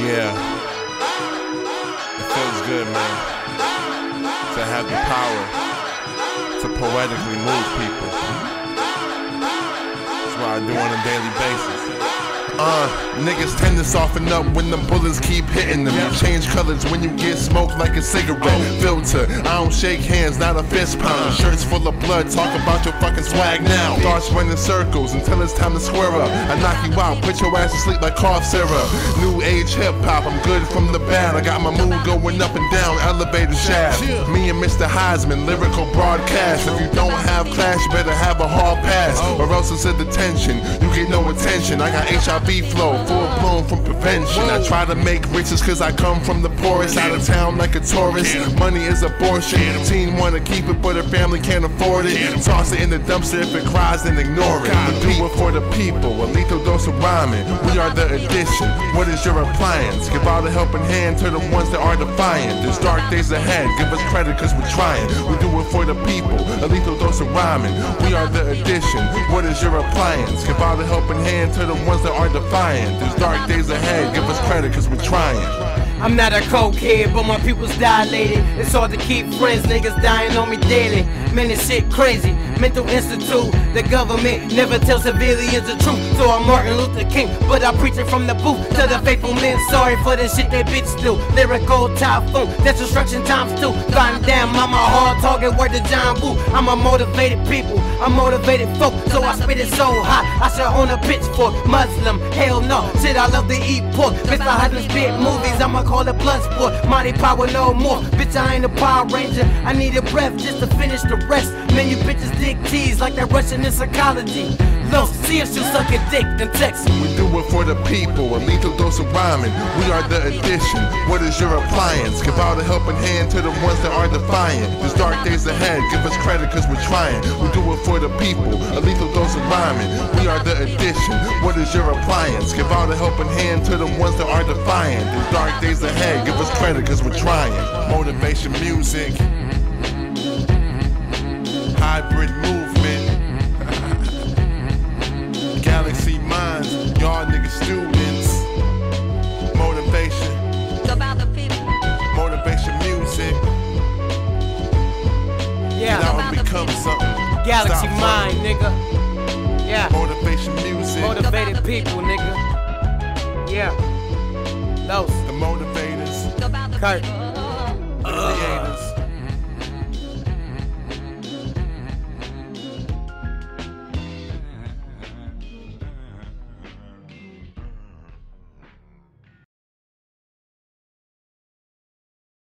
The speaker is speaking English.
Yeah. It feels good, man. To have the power to poetically move people. That's what I do on a daily basis. Uh, niggas tend to soften up when the bullets keep hitting them. Change colors when you get smoked like a cigarette filter. I don't shake hands, not a fist pound. Shirts full of blood, talk about your fucking swag now. Thoughts run in circles until it's time to square up. I knock you out, put your ass to sleep like cough syrup. New age hip hop, I'm good from the bad. I got my mood going up and down, elevator shaft. Me and Mr. Heisman, lyrical broadcast. If you don't have class, you better have a hard pass, or else it's a detention. You get no attention. I got HIV flow, full blown from prevention. I try to make riches cause I come from the poorest, out of town like a tourist. Money is abortion. Teen wanna keep it, but her family can't afford it. Toss it in the dumpster if it cries, then ignore it. We do it for the people, a lethal dose of rhyming. We are the addition. What is your appliance? Give all the helping hand to the ones that are defiant. There's dark days ahead, give us credit cause we're trying. We do it for the people, a lethal rhyming. We are the addition. What is your appliance? Give out a helping hand to the ones that are defiant. There's dark days ahead, give us credit cause we're trying. I'm not a cokehead, but my pupils dilated. It's hard to keep friends, niggas dying on me daily. Man, this shit crazy. Mental institute, the government never tells civilians the truth. So I'm Martin Luther King, but I preach it from the booth to the faithful men. Sorry for the shit that bitch do. Lyrical typhoon, that's destruction times two. Gone down, I'm a hard target, word to John Woo. I'm a motivated people, I'm motivated folk, so I spit it so hot. I should own a pitchfork. Muslim, hell no, shit, I love to eat pork. Mr. Husband spit movies, I'ma call it blood sport. Mighty power no more. Bitch, I ain't a Power Ranger. I need a breath just to finish the rest. Man, you bitches dig tease like that Russian in psychology. Low, see if you suck a dick, then text me. We do it for the people, a lethal dose of rhyming. We are the addition. What is your appliance? Give out a helping hand to the ones that are defiant. There's dark days ahead, give us credit cause we're trying. We do it for the people, a lethal dose of rhyming. We are the addition. What is your appliance? Give out a helping hand to the ones that are defiant. There's dark days ahead, give us credit cause we're trying. Motivation music. Hybrid movement. Galaxy minds, y'all niggas students. Motivation, It's about the people. motivation music. Get Yeah, out and become something. Galaxy Stop Mind, fucking. nigga. Yeah, Motivation music. motivated people, nigga. Yeah, those. the motivators, It's about the Kurt. people. the creators.